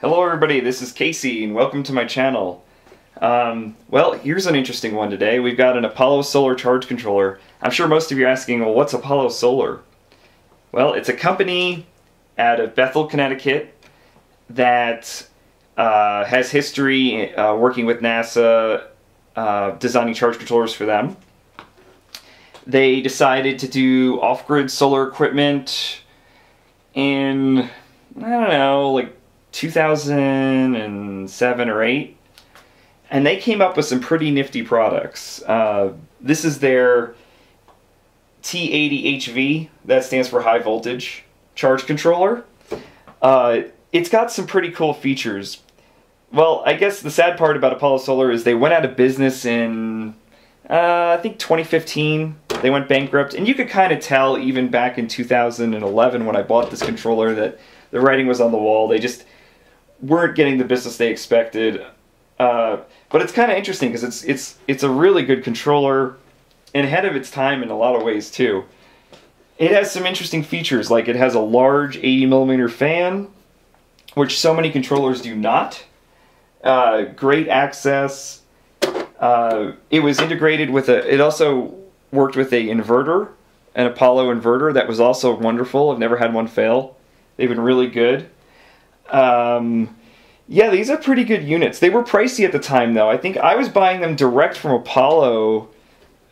Hello everybody, this is Casey and welcome to my channel. Um, well, here's an interesting one today. We've got an Apollo Solar charge controller. I'm sure most of you are asking, well, what's Apollo Solar? Well, it's a company out of Bethel, Connecticut that uh, has history uh, working with NASA, uh, designing charge controllers for them. They decided to do off-grid solar equipment in, I don't know, like 2007 or 8 and they came up with some pretty nifty products. Uh, this is their T80HV, that stands for high voltage charge controller. Uh, it's got some pretty cool features. Well, I guess the sad part about Apollo Solar is they went out of business in, uh, I think 2015. They went bankrupt, and you could kind of tell even back in 2011 when I bought this controller that the writing was on the wall. They just weren't getting the business they expected. Uh, but it's kind of interesting because it's it's it's a really good controller and ahead of its time in a lot of ways too. It has some interesting features like it has a large 80 millimeter fan, which so many controllers do not. Uh, great access. Uh, it was integrated with a. It also worked with a inverter, an Apollo inverter that was also wonderful. I've never had one fail. They've been really good. Um, yeah, these are pretty good units. They were pricey at the time, though. I think I was buying them direct from Apollo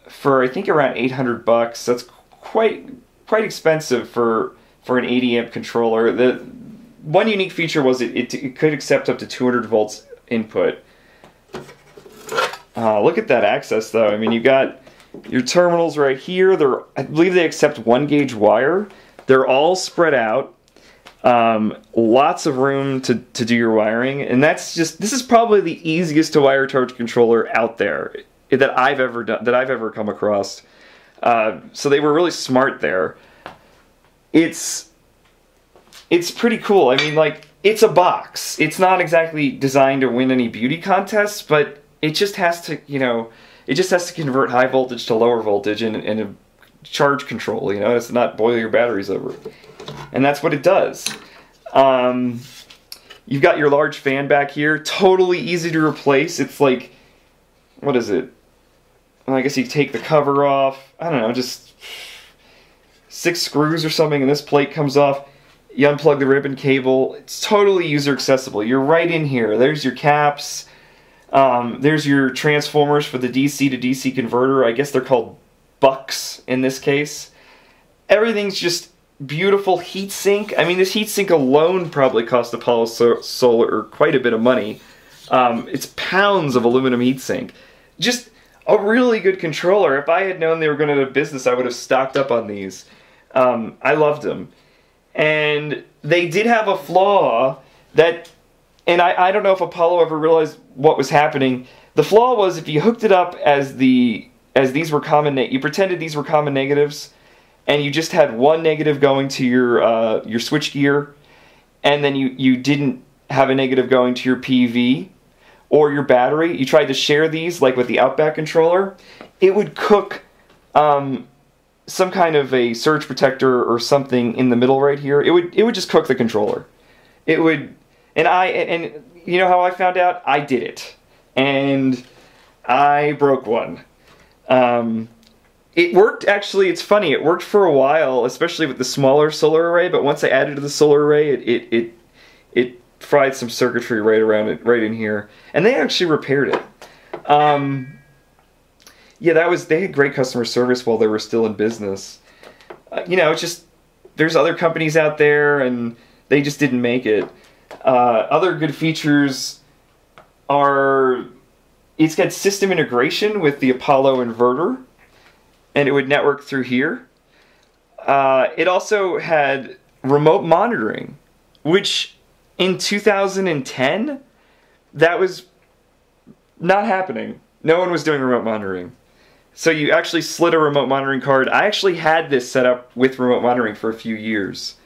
for I think around 800 bucks. That's quite quite expensive for for an 80 amp controller. The one unique feature was it, it, it could accept up to 200 volts input. Uh, look at that access, though. I mean, you got your terminals right here. They're I believe they accept one gauge wire. They're all spread out. Um, lots of room to, to do your wiring, and that's just this is probably the easiest to wire charge controller out there that I've ever done that I've ever come across. Uh, so they were really smart there. It's it's pretty cool. I mean, like it's a box. It's not exactly designed to win any beauty contests, but it just has to, you know, it just has to convert high voltage to lower voltage and, charge control. You know, it's not boil your batteries over and that's what it does. Um, you've got your large fan back here, totally easy to replace. It's like, what is it? Well, I guess you take the cover off. I don't know, just six screws or something, and this plate comes off. You unplug the ribbon cable. It's totally user accessible. You're right in here. There's your caps. Um, there's your transformers for the DC to DC converter. I guess they're called bucks in this case. Everything's just beautiful heatsink. I mean, this heatsink alone probably cost Apollo Solar quite a bit of money. Um, it's pounds of aluminum heatsink. Just a really good controller. If I had known they were going to have business, I would have stocked up on these. Um, I loved them. And they did have a flaw that, and I, I don't know if Apollo ever realized what was happening. The flaw was if you hooked it up as the as these were common, you pretended these were common negatives and you just had one negative going to your uh, your switch gear, and then you you didn't have a negative going to your PV or your battery, you tried to share these like with the Outback controller, it would cook um, some kind of a surge protector or something in the middle right here. It would it would just cook the controller. It would, and I and, and you know how I found out? I did it, and I broke one. Um, it worked actually. It's funny. It worked for a while, especially with the smaller solar array. But once I added to the solar array, it it it, it fried some circuitry right around it, right in here, and they actually repaired it. Um, yeah, that was they had great customer service while they were still in business. Uh, you know, it's just there's other companies out there, and they just didn't make it. Uh, other good features are it's got system integration with the Apollo inverter and it would network through here. Uh, it also had remote monitoring, which in 2010, that was not happening. No one was doing remote monitoring. So you actually slid a remote monitoring card. I actually had this set up with remote monitoring for a few years.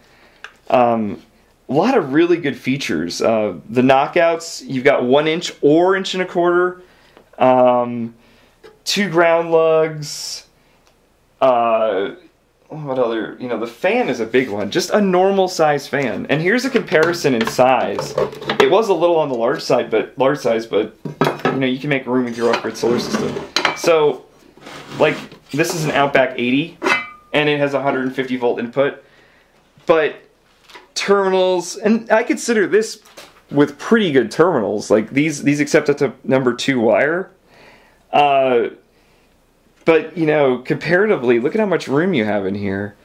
Um, a lot of really good features. Uh, the knockouts, you've got one inch or inch and a quarter, um, two ground lugs, uh, what other you know the fan is a big one just a normal size fan. And here's a comparison in size. It was a little on the large side but large size but you know you can make room with your upgrade solar system. So like this is an outback 80 and it has 150 volt input but terminals and i consider this with pretty good terminals like these these accept up to number two wire uh but you know, comparatively, look at how much room you have in here.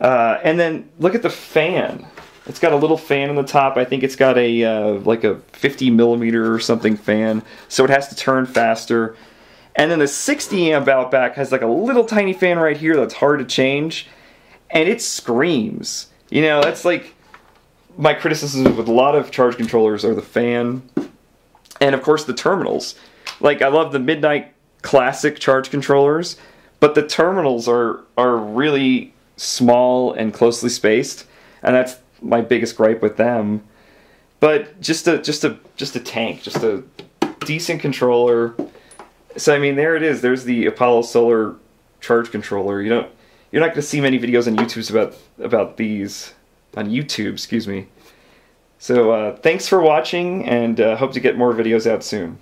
Uh, and then look at the fan. It's got a little fan on the top. I think it's got a uh, like a 50 millimeter or something fan, so it has to turn faster. And then the 60 amp Outback has like a little tiny fan right here that's hard to change, and it screams. You know, that's like my criticism with a lot of charge controllers are the fan, and of course the terminals. Like I love the Midnite classic charge controllers, but the terminals are are really small and closely spaced, and that's my biggest gripe with them. But just a just a just a tank, just a decent controller. So I mean, there it is. There's the Apollo Solar charge controller. You don't you're not going to see many videos on YouTube about about these on YouTube. Excuse me. So uh, thanks for watching, and uh, hope to get more videos out soon.